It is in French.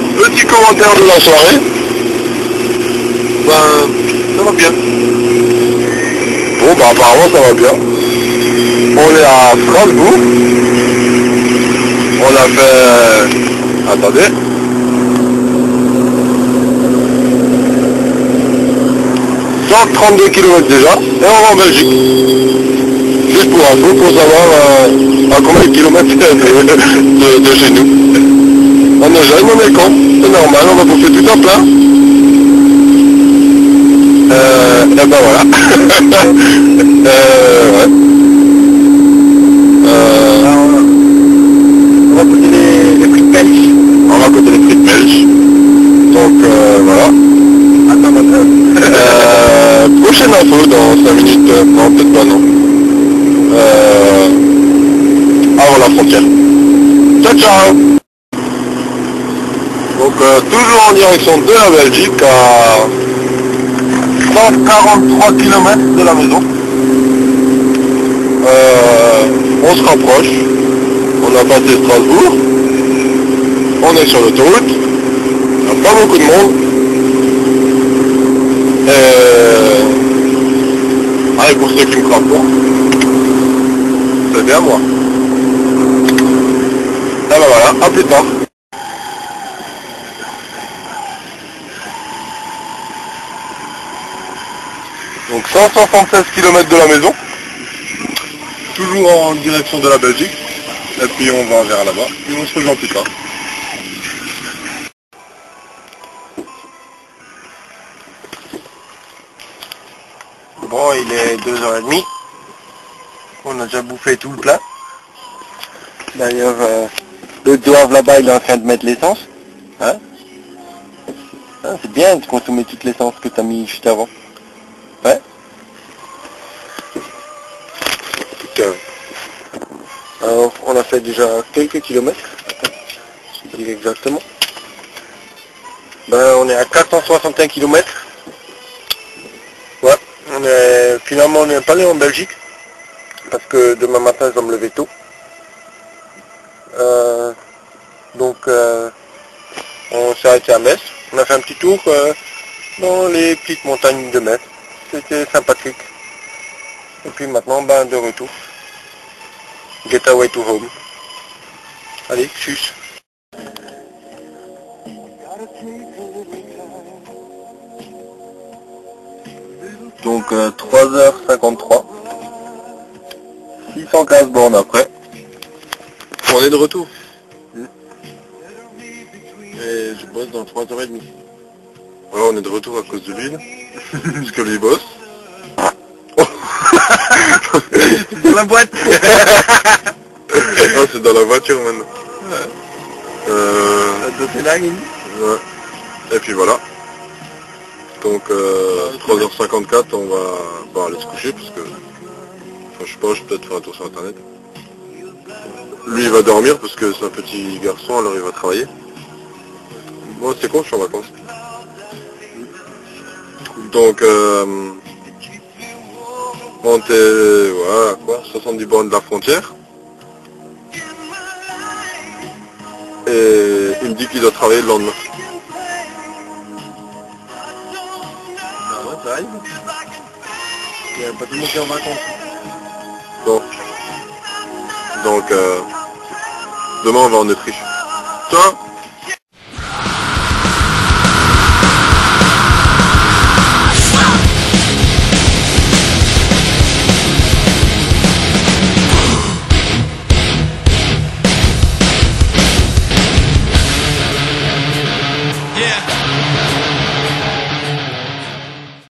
Petit commentaire de la soirée. Ben, ça va bien. Bon, bah apparemment ça va bien. On est à Strasbourg. On a fait... Attendez. « 132 km déjà, et on va en Belgique. Juste pour info, pour savoir euh, à combien de kilomètres de, de chez nous. On est jeune, on est con, c'est normal, on va bouffer tout en plein. Euh, et ben voilà. euh, ouais. Euh, on va goûter les, les frites belges. On va goûter les frites belges. Donc euh, voilà. Attends, attends. Euh, prochaine info dans 5 minutes, non peut-être pas non. Euh, avant la frontière. Ciao ciao Donc euh, toujours en direction de la Belgique à 143 km de la maison. Euh, on se rapproche. On a passé Strasbourg. On est sur l'autoroute. Il n'y a pas beaucoup de monde. Euh... Allez, pour ceux qui me croient pas. C'est bien moi. Ah bah voilà, à plus tard. Donc 176 km de la maison. Toujours en direction de la Belgique. Et puis on va vers là-bas. Et on se rejoint plus tard. Bon, il est 2h30. On a déjà bouffé tout le plat. D'ailleurs, euh, le doivre là-bas, il est en train de mettre l'essence. Hein Hein, C'est bien de consommer toute l'essence que tu as mis juste avant. Ouais. Putain. Alors, on a fait déjà quelques kilomètres. Je dire exactement. Ben, on est à 461 kilomètres. Ouais, on est, finalement on n'est pas allé en Belgique, parce que demain matin je dois me lever tôt. Euh, donc euh, on s'est arrêté à Metz, on a fait un petit tour euh, dans les petites montagnes de Metz, c'était sympathique. Et puis maintenant, ben de retour. Get away to home. Allez, tchuss. Donc euh, 3h53. 615 bornes après. On est de retour. Et je bosse dans 3h30. Voilà, on est de retour à cause de l'huile. Parce que lui bosse. C'est dans la boîte Ah, c'est dans la voiture maintenant. Euh, là, il- ouais. Et puis voilà. Donc euh, 3h54, on va bon, aller se coucher parce que enfin, je sais pas, je vais peut-être faire un tour sur internet. Lui il va dormir parce que c'est un petit garçon alors il va travailler. Moi c'est con, je suis en vacances. Donc euh, on était voilà quoi, 70 bornes de la frontière. Et il me dit qu'il doit travailler le lendemain. Ah ouais, ça arrive. Il n'y a pas tout le monde qui est en vacances. Bon. Donc, euh, demain on va en Autriche. Ciao